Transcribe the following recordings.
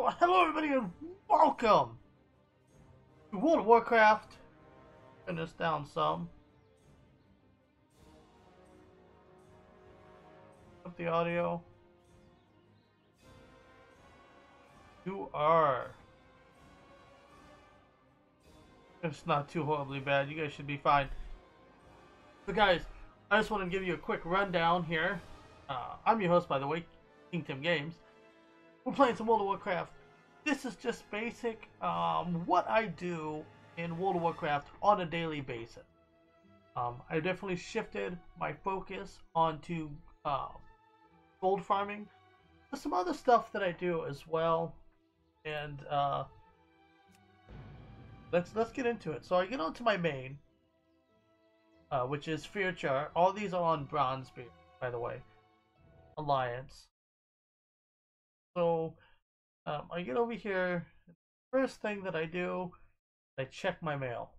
Well, hello everybody and welcome to World of Warcraft. Turn this down some. Up the audio. You are. It's not too horribly bad. You guys should be fine. So guys, I just want to give you a quick rundown here. Uh, I'm your host, by the way, King Tim Games. We're playing some World of Warcraft. This is just basic um, what I do in World of Warcraft on a daily basis. Um, I definitely shifted my focus onto uh, gold farming. There's some other stuff that I do as well, and uh, let's let's get into it. So I get onto my main, uh, which is Fearchar. All these are on Bronzebeard, by the way. Alliance. So um, I get over here. First thing that I do, I check my mail.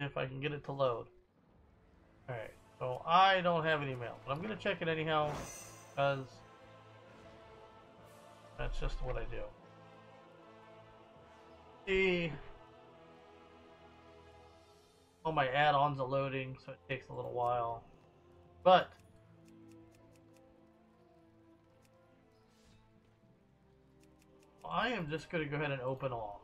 If I can get it to load. Alright, so I don't have any mail, but I'm going to check it anyhow, because that's just what I do. See, all my add-ons are loading, so it takes a little while. But I am just going to go ahead and open all.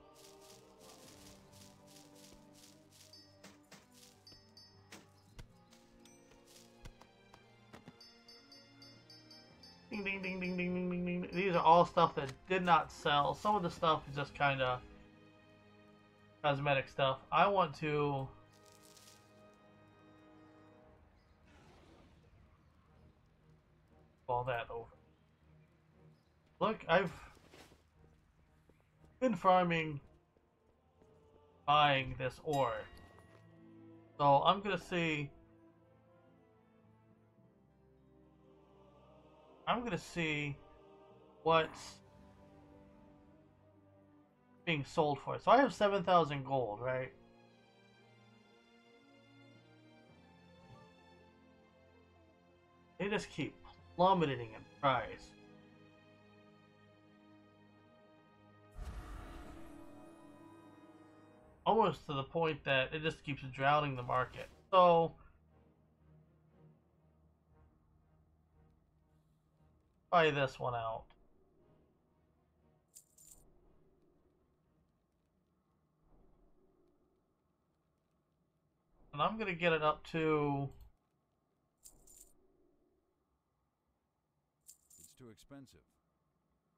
Ding, ding, ding, ding, ding, ding, ding, ding. These are all stuff that did not sell. Some of the stuff is just kind of cosmetic stuff. I want to... all that over. Look, I've been farming buying this ore. So I'm gonna see I'm gonna see what's being sold for. So I have 7,000 gold, right? They just keep plummeting in price. Almost to the point that it just keeps drowning the market. So buy this one out. And I'm going to get it up to... It's too expensive.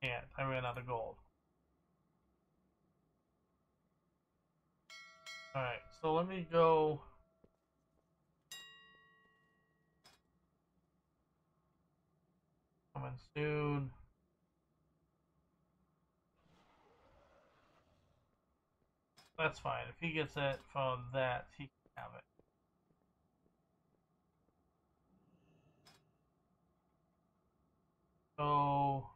And I ran out of gold. Alright, so let me go... Coming soon. That's fine. If he gets it from that, he can have it. So...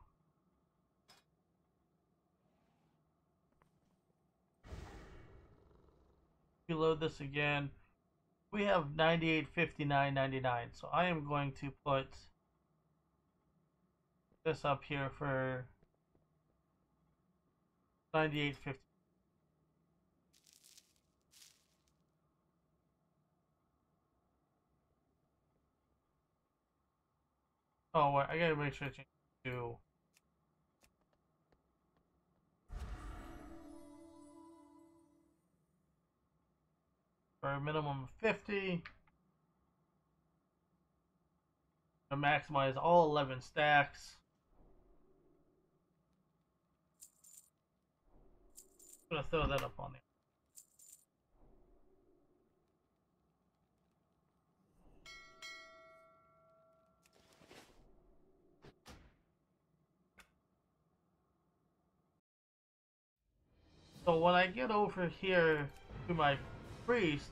load this again, we have 98.59.99. So I am going to put this up here for 98.50. Oh, wait, I gotta make sure I change to for a minimum of 50. To maximize all 11 stacks. I'm gonna throw that up on there. So when I get over here to my priest,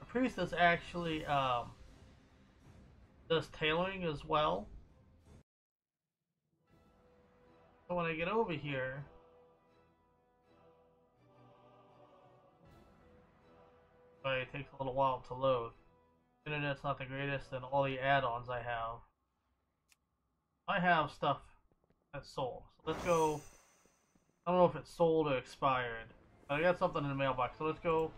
a priest is actually um, does tailoring as well. So when I get over here, but it takes a little while to load. Internet's not the greatest, and all the add-ons I have. I have stuff that's sold. So let's go. I don't know if it's sold or expired. I got something in the mailbox, so let's go.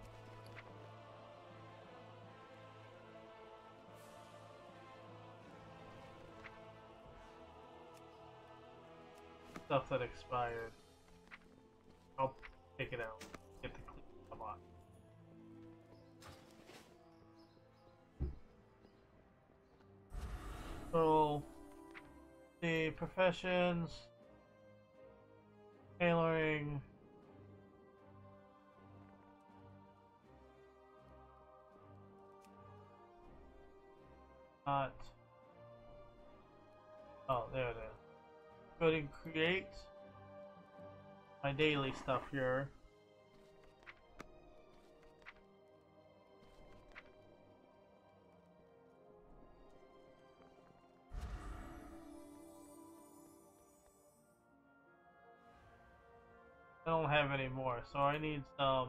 Stuff that expired. I'll take it out. Get the clean. Come on. So the professions, tailoring. Not. Oh, there it is. Go and create my daily stuff here. I don't have any more, so I need some.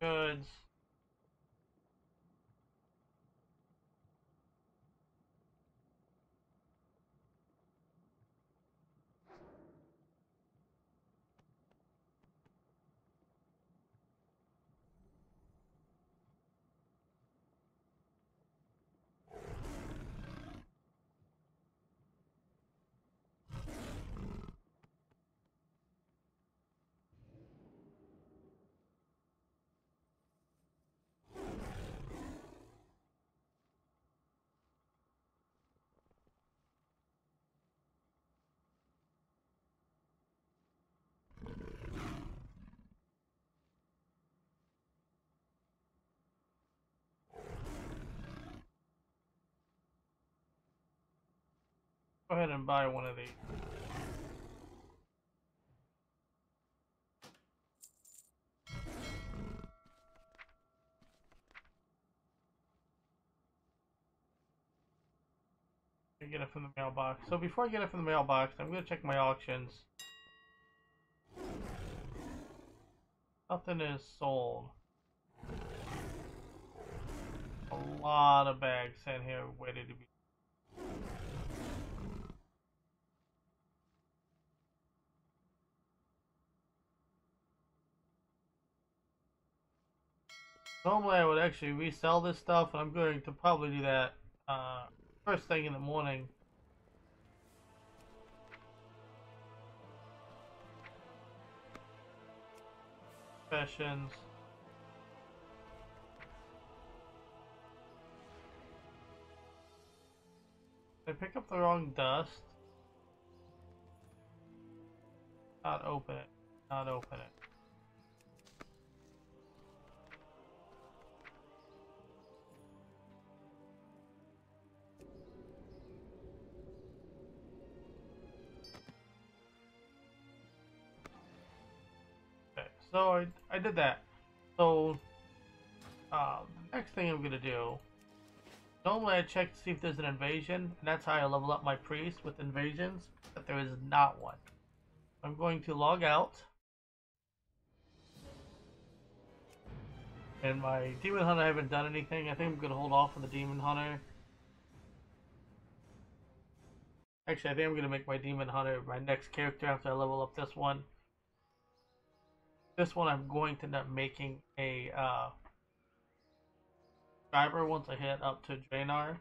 Goods. Go ahead and buy one of these. get it from the mailbox. So before I get it from the mailbox, I'm going to check my auctions. Nothing is sold. A lot of bags in here waiting to be Normally I would actually resell this stuff, and I'm going to probably do that uh, first thing in the morning. Sessions. Did I pick up the wrong dust? Not open it. Not open it. So I, I did that. So uh, next thing I'm gonna do, normally I check to see if there's an invasion, and that's how I level up my priest with invasions, but there is not one. I'm going to log out. And my Demon Hunter, I haven't done anything. I think I'm going to hold off on the Demon Hunter. Actually, I think I'm going to make my Demon Hunter my next character after I level up this one. This one I'm going to end up making a uh, subscriber once I hit up to Draenor.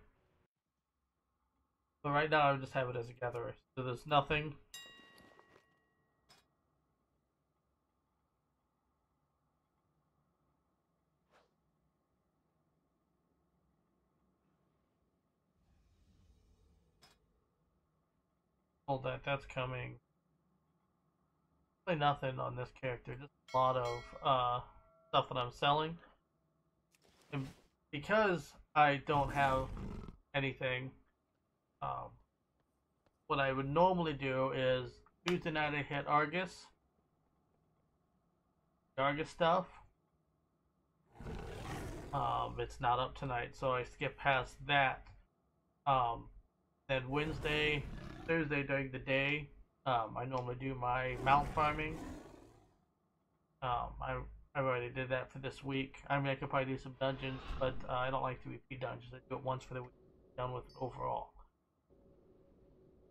But right now I just have it as a gatherer. So there's nothing Hold that, that's coming. Nothing on this character, just a lot of uh, stuff that I'm selling. And because I don't have anything, um, what I would normally do is Tuesday night I hit Argus. Argus stuff. Um, it's not up tonight, so I skip past that. Um, then Wednesday, Thursday during the day, um, I normally do my mount farming. Um, I I already did that for this week. I mean, I could probably do some dungeons, but uh, I don't like to repeat dungeons. I do it once for the week, done with it overall.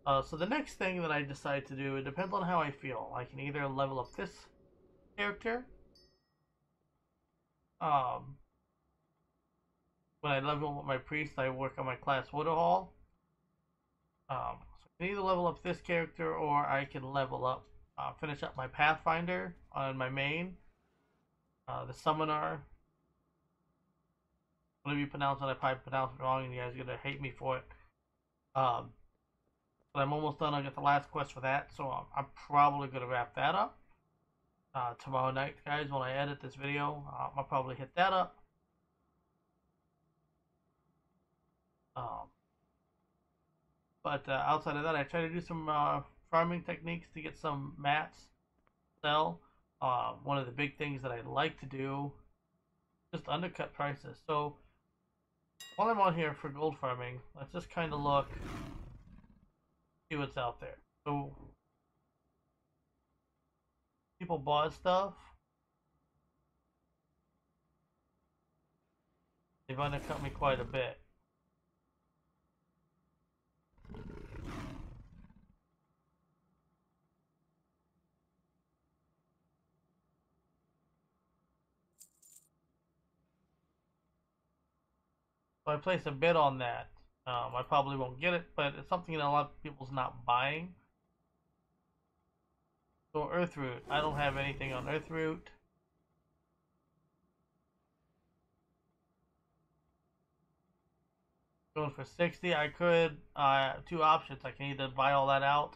Uh, so the next thing that I decide to do, it depends on how I feel. I can either level up this character. Um, when I level up my priest, I work on my class Order Hall. Um, so I either level up this character or I can level up, uh, finish up my Pathfinder on my main. Uh, the Summoner. Whatever you pronounce it, I probably pronounced it wrong and you guys are going to hate me for it. Um, but I'm almost done. I got the last quest for that, so I'm, I'm probably going to wrap that up. Uh, tomorrow night, guys, when I edit this video, uh, I'll probably hit that up. Um, but uh, outside of that, I try to do some uh, farming techniques to get some mats, sell. Uh, one of the big things that I like to do, just undercut prices. So while I'm on here for gold farming, let's just kind of look, see what's out there. So people bought stuff. They've undercut me quite a bit. So I place a bid on that. Um, I probably won't get it, but it's something that a lot of people's not buying. So Earthroot, I don't have anything on Earthroot. Going for 60, I could, uh, two options. I can either buy all that out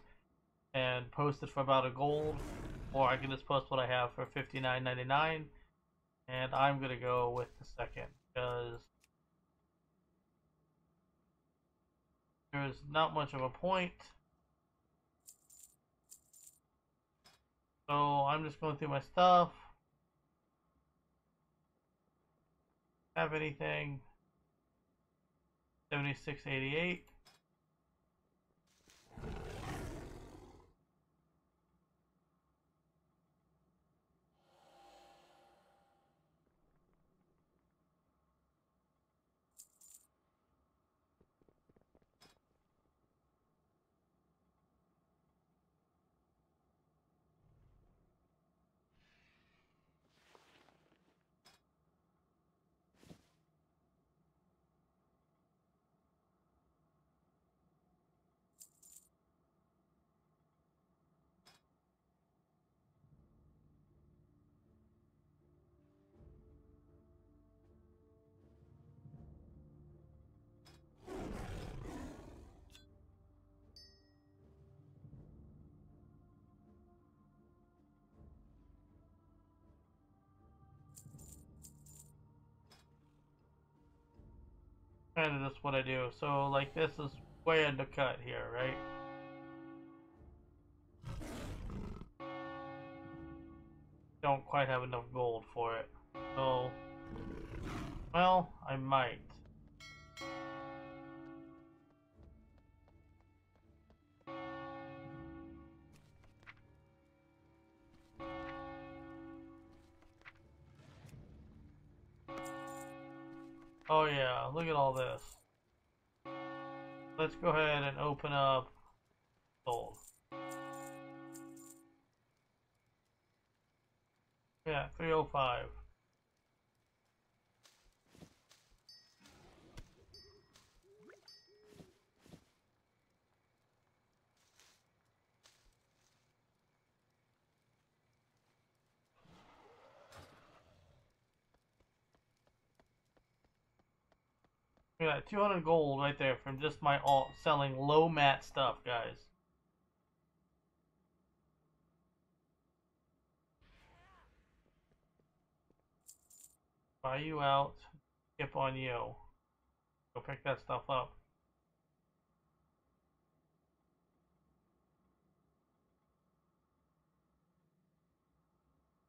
and post it for about a gold, or I can just post what I have for 59.99. And I'm going to go with the second, because there's not much of a point. So I'm just going through my stuff. Have anything? 7688. Kind of just what I do. So like this is way undercut here, right? Don't quite have enough gold for it. So, well, I might. Oh yeah, look at all this. Let's go ahead and open up gold. Yeah, 305. Yeah, 200 gold right there from just my alt selling low mat stuff, guys. Buy you out, skip on you. Go pick that stuff up.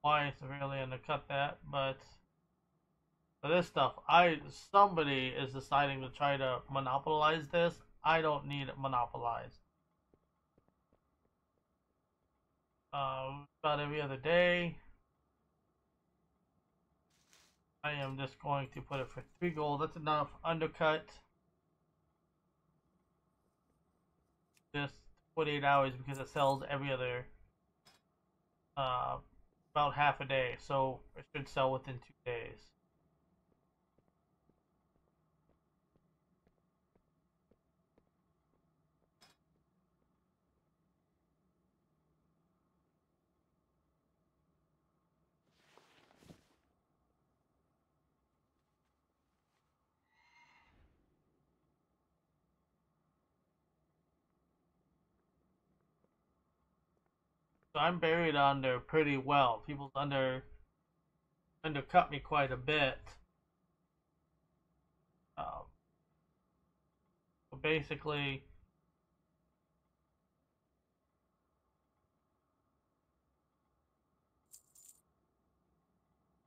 Why severely undercut that, but this stuff, I somebody is deciding to try to monopolize this. I don't need it monopolized. Uh, about every other day. I am just going to put it for three gold. That's enough. Undercut. Just 48 hours because it sells every other uh, about half a day. So it should sell within two days. I'm buried under pretty well. People's under undercut me quite a bit. Um, so basically,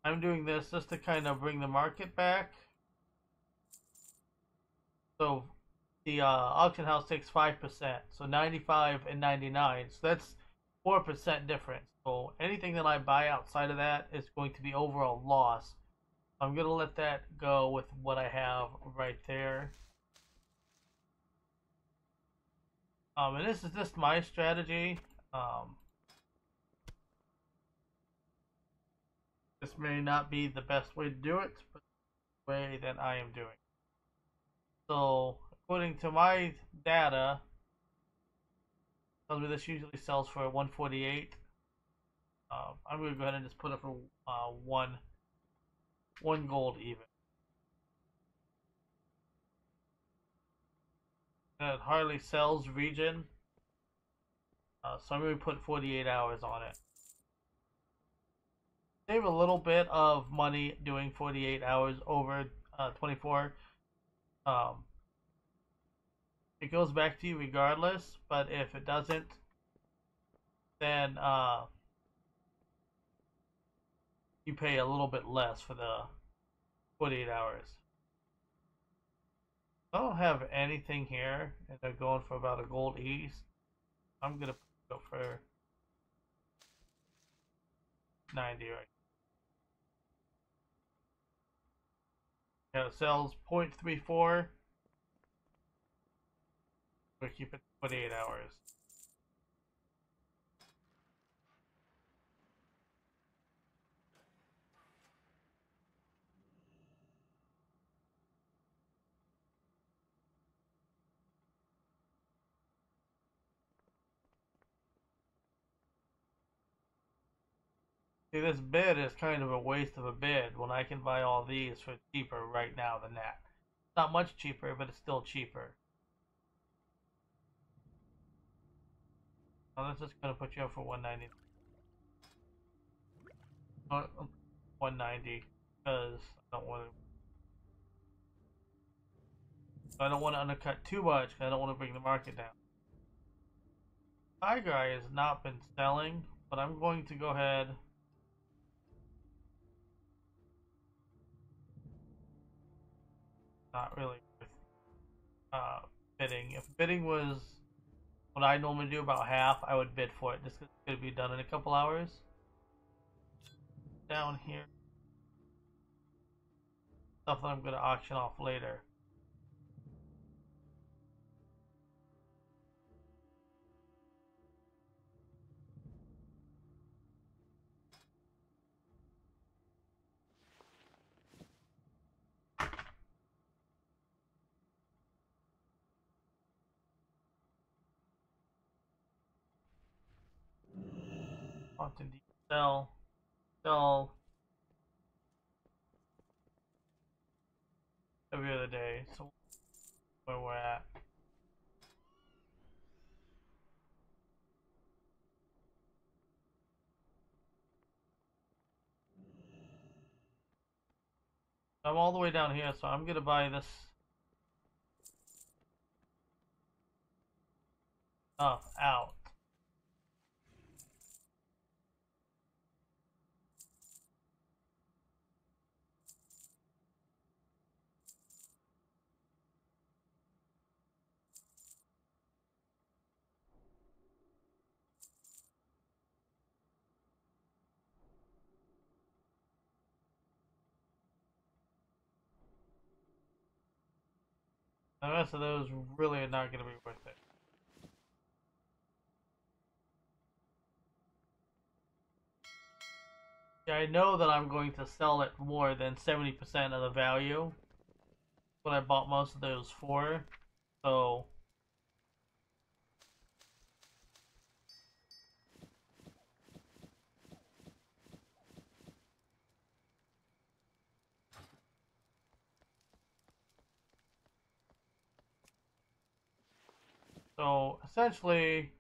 I'm doing this just to kind of bring the market back. So the uh, auction house takes 5%, so 95 and 99. So that's 4% difference. So anything that I buy outside of that is going to be overall loss. I'm going to let that go with what I have right there. Um, and this is just my strategy. Um, this may not be the best way to do it, but the way that I am doing. So, according to my data, tells me this usually sells for 148. Um, I'm gonna go ahead and just put it for uh, one, one gold even. That hardly sells region, uh, so I'm gonna put 48 hours on it. Save a little bit of money doing 48 hours over uh, 24. Um, it goes back to you regardless, but if it doesn't, then uh, you pay a little bit less for the 48 hours. I don't have anything here, and they're going for about a gold east. I'm gonna go for 90 right. Yeah, it sells 0.34 we keep it 48 hours. See, this bid is kind of a waste of a bid when I can buy all these for cheaper right now than that. Not much cheaper, but it's still cheaper. Oh, that's just gonna put you up for 190. Uh, 190 because I don't want to. I don't want to undercut too much. I don't want to bring the market down. Tiger Eye has not been selling, but I'm going to go ahead. Not really uh, bidding. If bidding was what I normally do about half, I would bid for it. This is going to be done in a couple hours. Down here. stuff that I'm going to auction off later. Content sell, sell every other day. So where we're at. I'm all the way down here, so I'm gonna buy this stuff out. The rest of those really are not going to be worth it. Yeah, I know that I'm going to sell it more than 70% of the value. What I bought most of those for. So So essentially,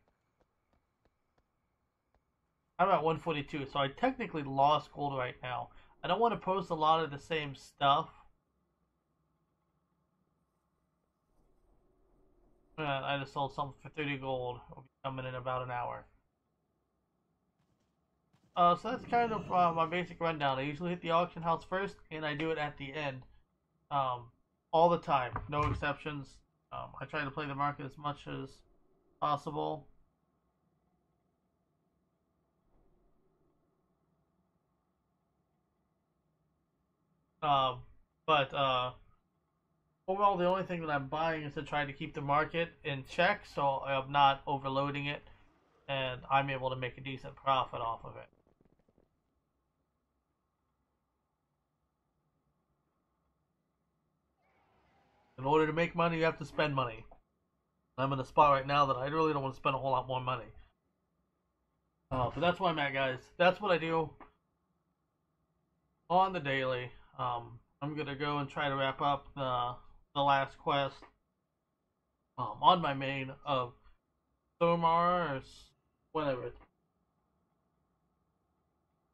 I'm at 142, so I technically lost gold right now. I don't want to post a lot of the same stuff. Uh, I just sold something for 30 gold. It'll be coming in about an hour. Uh, so that's kind of uh, my basic rundown. I usually hit the auction house first, and I do it at the end. Um, all the time, no exceptions. Um, I try to play the market as much as possible. Um, but uh, overall, the only thing that I'm buying is to try to keep the market in check, so I'm not overloading it, and I'm able to make a decent profit off of it. In order to make money, you have to spend money. I'm in a spot right now that I really don't want to spend a whole lot more money. Uh, but that's why I'm at, guys. That's what I do on the daily. Um, I'm gonna go and try to wrap up the the last quest um, on my main of Thomar or whatever.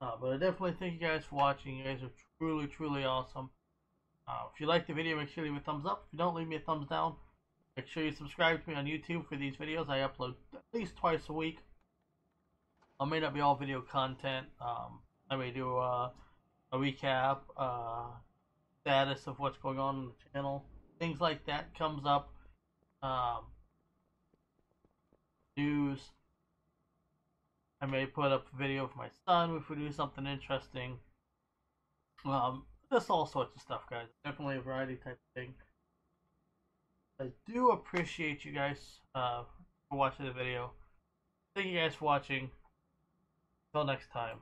Uh, but I definitely thank you guys for watching. You guys are truly, truly awesome. Uh, if you like the video, make sure to leave a thumbs up. If you don't, leave me a thumbs down. Make sure you subscribe to me on YouTube for these videos. I upload at least twice a week. I may not be all video content. Um, I may do uh, a recap, uh, status of what's going on on the channel. Things like that comes up. Um, news. I may put up a video of my son if we do something interesting. Um, just all sorts of stuff, guys. Definitely a variety type of thing. I do appreciate you guys uh, for watching the video. Thank you guys for watching. Until next time.